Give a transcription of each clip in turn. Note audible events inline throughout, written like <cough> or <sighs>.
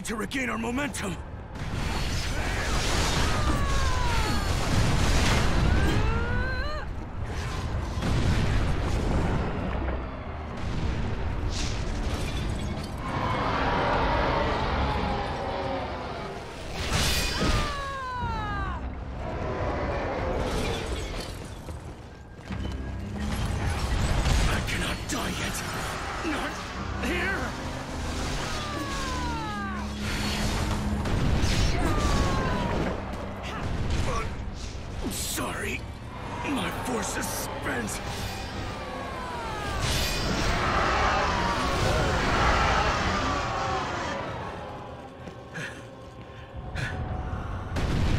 need to regain our momentum. I cannot die yet. Not here. Sorry. My force is spent.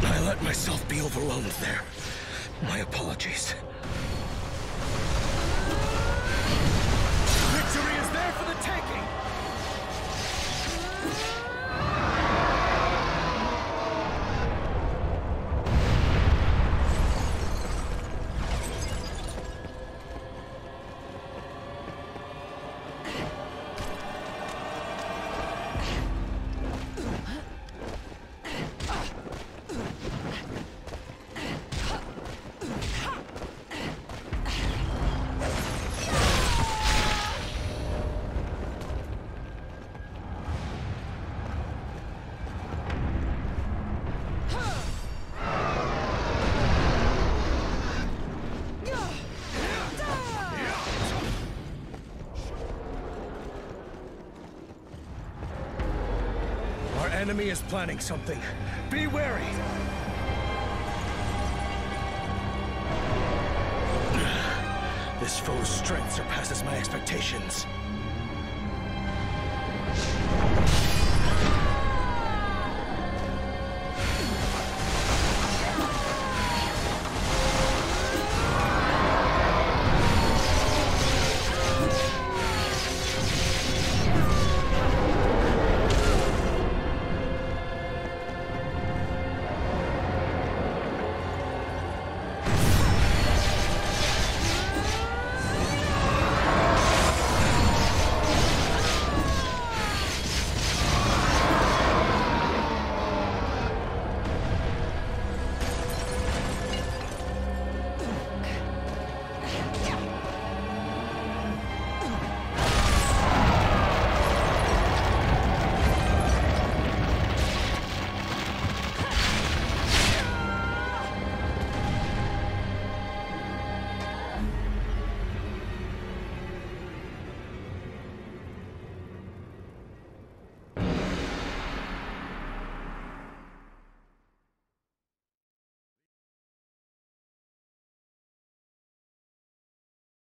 I let myself be overwhelmed there. My apologies. Enemy is planning something. Be wary! <sighs> This foe's strength surpasses my expectations.